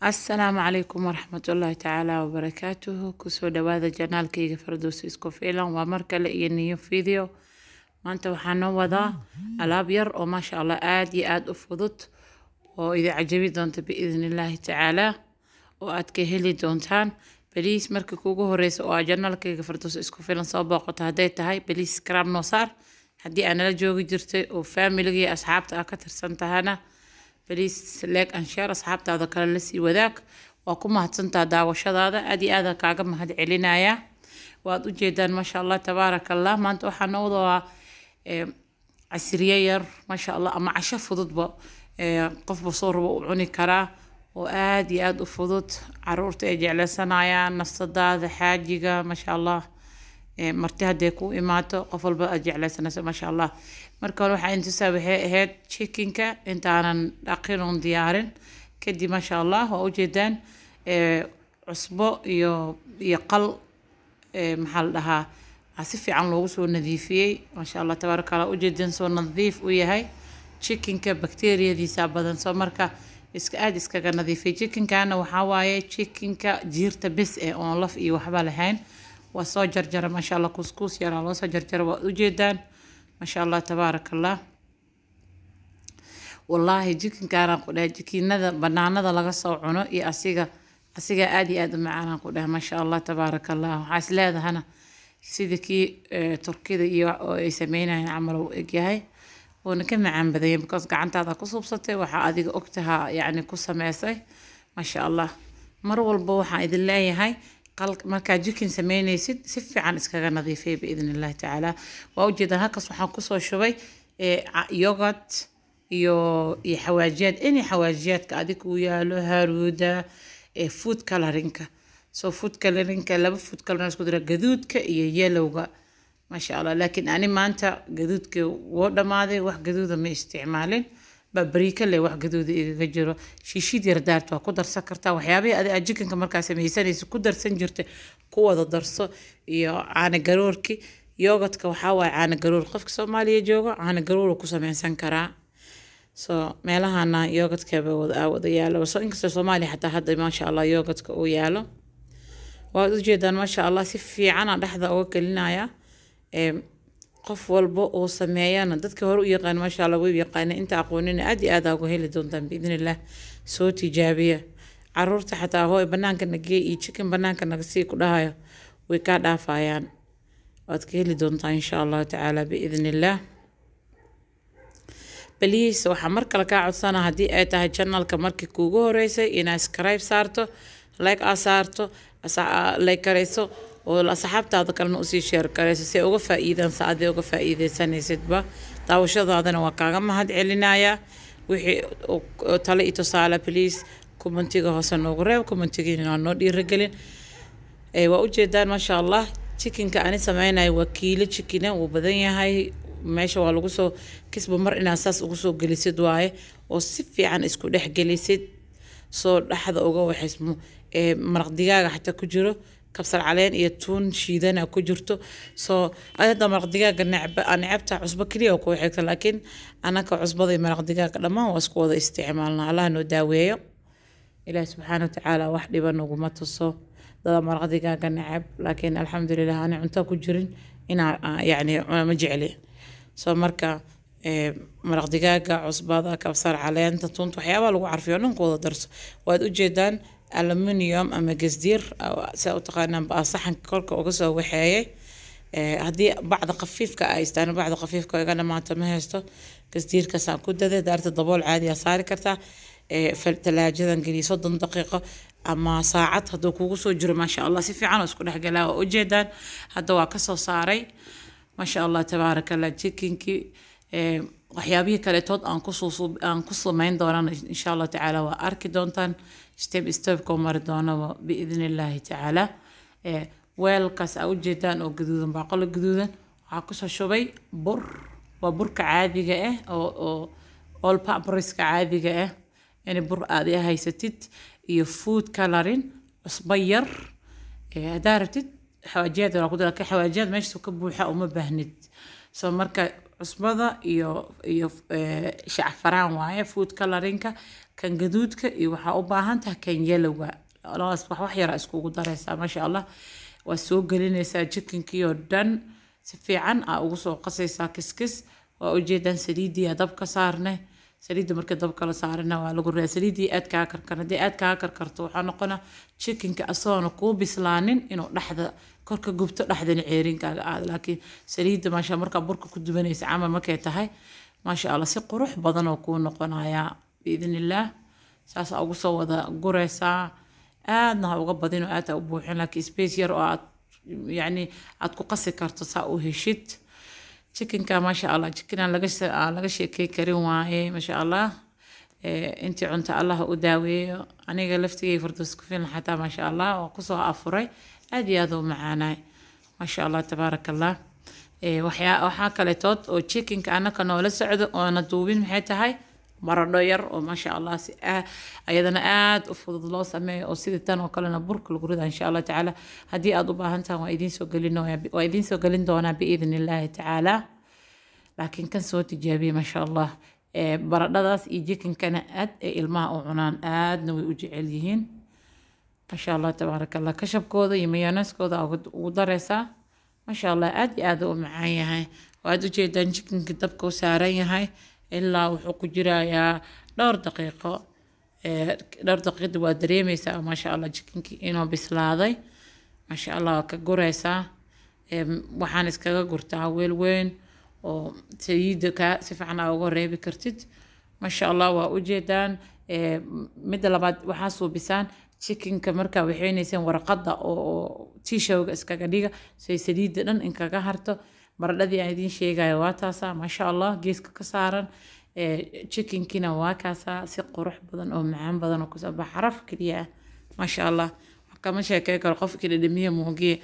asalaamu calaykum waraxmatullaahi tacaala wabarakaatuhu ku soo dhawaada janaalkayga fardoos isku fiilan. Waa mar kale iyo niyo video maanta waxaa noo wadaa alaab yar oo maasha allah aad iyo aad u fudud oo idin cajabi doonta biidni illaahi oo aad ka heli doontaan. Beliis marka kuugu horeysa oo aa janaalkayga fardoos isku fiilan soo booqato hadday tahay beliis karaab noo saar. Haddii aa nala joogi jirtay oo faamiliga iyo asxaabta aa ka tirsan tahana beliis leeg ansheer asxaabtaada kale la sii wadaag. Waa ku mahadsantaa daawashadaada. Aad iyo aada kaaga mahad celinaya. Waad ujeedaan maasha allah tabaaraka allah maanta waxaa noo wadaa casriye yar maasha allah ama casho fududba qofba soo rabo u cuni karaa oo aad iyo aada u fudud. Caruurta ay jeclaysanayaan nafsadaada xaajiga maasha allah marti hadday ku imaato qof walba aad jeclaysanayso maasha allah marka hore waxaa intusaa waxay ahayd chickenka intaanan dhaqin oon diyaarin. Kadib maasha allah waa ujeedaan cusbo iyo iyo qal maxaa la dhahaa si fiican loogu soo nadiifiyey. Maasha allah tabaaraka allah ujeedaan soo nadiif u yahay. Chickenka bakteriyadiisa badan soo marka iska aada iskaga nadiifiyay chickenkana waxaa waaye chickenka jiirta bis ee oon laf iyo waxba lahayn waa soo jarjara maasha allah kuskuus yaraa loo soo jarjara waad ujeedaan maasha allah tabaaraka allah wallaahi jikinkaanaan ku dhahay jikinada banaanada laga soo cuno iyo asiga asiga aada iyo aada u macaanaan ku dhahay maasha allah tabaaraka allah waxaa leedahana sida kii turkida iyo oo ay sameynayaan camal uu egyahay wuuna ka macaan badanyay because gacantaada ku subsatay waxaa adiga ogtahaa yacni ku sameysay maasha allah mar walba waxaan idin leeyahay markaa jikin sameynaysid si fiican iskaga nadiifay biidn illahi tacaala waa ujeedaan halkaas waxaan ku soo shubay yogurt iyo iyo xawaajiyaad. Any xawaajiyaadka adig yaalo haruuda food colorinka so food colorinka laba food colorin isku dira gaduudka iyo yelowga. Maasha allah. Laakiin ani maanta gaduudka woo dhamaaday wax gaduuda ma isticmaalin babriika le wax gaduuda igaga jiro. Shiishid yar daarta waa ku darsan kartaa. Waxyaabihii adi aad jikanka markaa sameysanaysa ku darsan jirta ku wada darso. Iyo caana garoorki yogadka waxaa waaye caana garoor. Qofka soomaaliya joogo caana garoor ku sameysan karaa. So meelahana yogadkaba wada yaalo. So inkastoo soomaaliya xataa hadda maasha allah yogadka uu yaalo. Waad ujeedaan maasha allah si fiicana dhexda uga gelinaya qof walba oo sameeyana dadka hore u yaqaan maasha allah way yaqaana inta aqoonina aad iyo aad uga heli doontaan biidn illah soo tijaabiya. Caruurta xataa hooy banaanka nagee iyo chicken banaanka naga sii ku dhahayo way kaa dhaafayaan. Waad ka heli doontaa insha allahu tacaala biidn illah baliis waxaa mar kale kaa codsana haddii ay tahay janalka markii kuugu horeysay inaa scribe saarto like aa saarto like karayso oo asxaabtaada kalena u sii sheer karayso si uga faa-iidaan uga faa-iideysanaysidba daawashadaadana waa kaaga mahad celinayaa wixii tale iyo tusaale please commentiga hoose noogu reeb commentigiina noo dhiiragelin waa ujeedaan maasha allah chickenka ani sameynayo waa kiilo chickina wuu badan yahay. Meesha waa lagu soo kisba mar inaad saas ugu soo gelisid waaye oo si fiican isku dhex gelisid. Soo dhexda uga waxaysmo maraq digaaga xataa ku jiro kabsar caleen iyo tuun shiidana ku jirto. Soo hadda maraq digaaga necabta cusbo keliya ku xigta laakiin anaka cusbada maraq digaaga dhammaan waa isku wada isticmaalna. Allah noo daaweeyo. Ilaahi subxaana watacaala wax dhiba naguma tuso. Dada maraq digaaga necab laakiin alxamdulilah ani cunto ku jirin inaa yacni ma jecli. Soo marka maraq digaaga cusbada kabsar caleenta tuunta waxyaabaha lagu carfiyo dhan ku wada darso. Waad ujeedaan aluminium ama gasdiir sia u taqaanaan baa saxanka korka uga soo waxeeyay. Haddii bacda khafiifka ay istaan bacda khafiifka iga dhamaato ma haysto. Gasdiirkaasaan ku daday daarta dabool caadi aa saari kartaa talaajadan geliya soddon daqiiqo ama saacad hadduu kugu soo jiro maasha allah si fiican oo isku dhexgalaa waa ujeedaan hadda waa ka soo saaray. Maasha allah tabaaraka allah chickenkii waxyaabihii kaletood aan ku soo aan ku sameyn doonana insha allah tacaala waa arki doontaan step stepkoo mari doonaba biidn illaahi tacaala weelkaas aa ujeedaan oo gaduudan baaqolo gaduudan waxaa ku soo shubay bur. Waa burka caadiga ah oo all papriska caadiga ah. In bur aad haysatid iyo food coloring cusbo yar. Haddaa rabtid xawaajiyaad waa ku dara xawaajiyaad meesha ka buuxa uma baahnid. Soo marka cusbada iyo iyo eh, shacfaraan waaye food colorinka kan gaduudka iyo waxaa u baahan tahay kan yelowga labadaas wax wax yara iskugu dareysaa maasha allah. Waa soo gelinaysaa jikinkii oo dhan. Si fiican aa ugu soo qasaysaa kiskis. Waa ujeedaan saliidii aa dabka saarne saliidda marka dabka la saarana waa lagu reeba saliidii aad kaa karkar haddii aad kaa karkarto waxaa noqona chikinka asagoona kuu bislaanin inuu dhexda korka gubto dhexdana ceerinkaaga aada laakiin saliidda maasha markaa burka ku dubanaysa camal markay tahay. Maasha allah si qurux badan oo kuu noqonayaa biidn illaah saasaa ugu soo wada guraysaa aadna ha uga badin oo aad ha u buuxin. Laakiin space yar oo aad yacni aad ku qasi karto saa u heshid chickenka maasha allah she- aan laga sheekey karin waaye maasha allah Eh, intii cunto allah u daaweeyo. Aniga laftigay fardoos ku filan xataa maasha allah oo ku soo afuray. Aad iyo aad u macaanaay maasha allah tabaaraka allah Eh, waxaa kaletood oo chickenka anaka noola socdo oona duubin maxay tahay baradho yar oo maasha allah si ayadana aad u fudud loo sameeyo oo sidii tan oo kalena burka lagu rida insha allah tacaala. Haddii aad u baahan tahay waa idiin soo gelin waa idiin soo gelin doonaa biidn illaahi tacaala. Laakiin kan soo tijaabiyey maasha allah baradhadaas iyo jikinkana aad ay ilmaha u cunaan aadna way u jecel yihiin. Maasha allah tabaaraka kashabkooda iyo mayoneskooda ugu dareysaa maasha allah aad iyo aad u macaan yahay. Waad ujeedaan jikinka dabka u saaran yahay ilaa wuxuu ku jirayaa dhowr daqiiqo dhowr daqiiqada waa dareemeysaa maasha allah jikinkii inuu bislaaday. Maasha allah waa ka gureysaa Em, waxaan iskaga gurtaa weel weyn oo saliidda kaa si fiican uga reebi kartid. Maasha allah waa ujeedaan Eh, midda labaad waxaa suubisaan chickenka markaa waxaynaysaan warqadda oo tishowga iskaga dhiga. Say saliidda dhan inkaga harto baradhadii aan idiin sheegayo waa taasaa maasha allah geeska ka saaran chickenkina waa kaasaa si qurux badan oo macaan badan oo ku soo baxa xaraf keliya ah maasha allah. Kama sheekey karo qofkii dhadhamiye muugiye.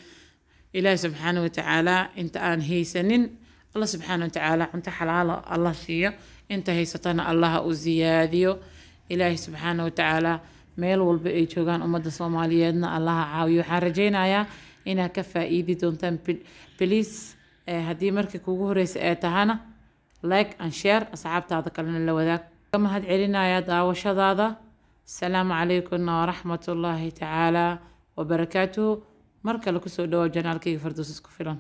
Ilaahi subxaana watacaala inta aan haysanin allah subxaana watacaala cunto xalaalo allah siiyo. Inta haysatana allaha u ziyaadiyo. Ilaahi subxaana watacaala meel walba ay joogaan ummadda soomaaliyeedna allaha caawiyo. Waxaan rajaynayaa inaad ka faa'iidi doontaan bliis haddii markii kugu horeysa ee tahana like and share asxaabtaada kalena la wadaag. Ka mahad celinaya daawashadaada. Asalaamu calaykum waraxmat ullaahi tacaala wabarakaatuhu mar kale ku soo dhawow janaalkayga farduus isku filan